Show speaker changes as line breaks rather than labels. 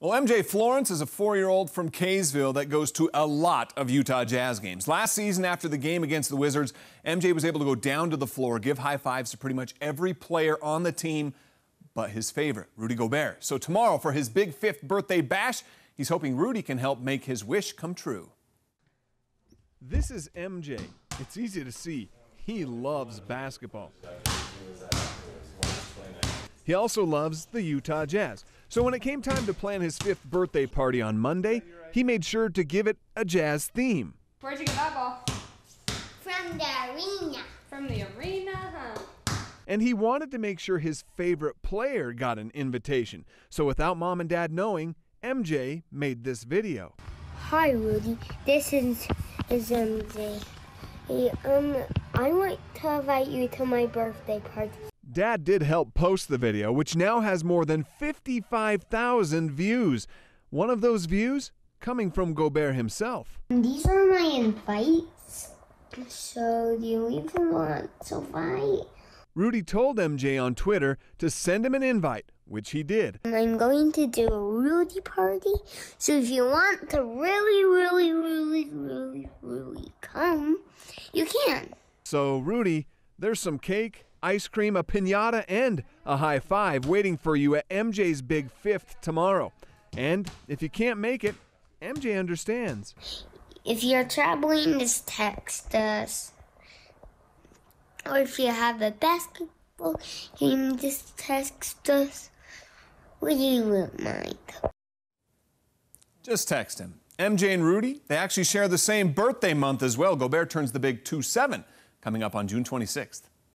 Well, MJ Florence is a four year old from Kaysville that goes to a lot of Utah Jazz games. Last season, after the game against the Wizards, MJ was able to go down to the floor, give high fives to pretty much every player on the team but his favorite, Rudy Gobert. So, tomorrow, for his big fifth birthday bash, he's hoping Rudy can help make his wish come true. This is MJ. It's easy to see. He loves basketball. He also loves the Utah Jazz. So when it came time to plan his fifth birthday party on Monday, he made sure to give it a jazz theme.
Where'd you get that ball?
From the arena.
From the arena, huh?
And he wanted to make sure his favorite player got an invitation. So without mom and dad knowing, MJ made this video.
Hi, Rudy. This is, is MJ. Hey, um, I want to invite you to my birthday party.
Dad did help post the video, which now has more than 55,000 views. One of those views coming from Gobert himself.
These are my invites. So, do you even want to fight?
Rudy told MJ on Twitter to send him an invite, which he did.
I'm going to do a Rudy party. So, if you want to really, really, really, really, really come, you can.
So, Rudy, there's some cake, ice cream, a pinata, and a high five waiting for you at MJ's Big Fifth tomorrow. And if you can't make it, MJ understands.
If you're traveling, just text us. Or if you have a basketball game, just text us. We wouldn't mind.
Just text him. MJ and Rudy, they actually share the same birthday month as well. Gobert turns the big 2 7 coming up on June 26th.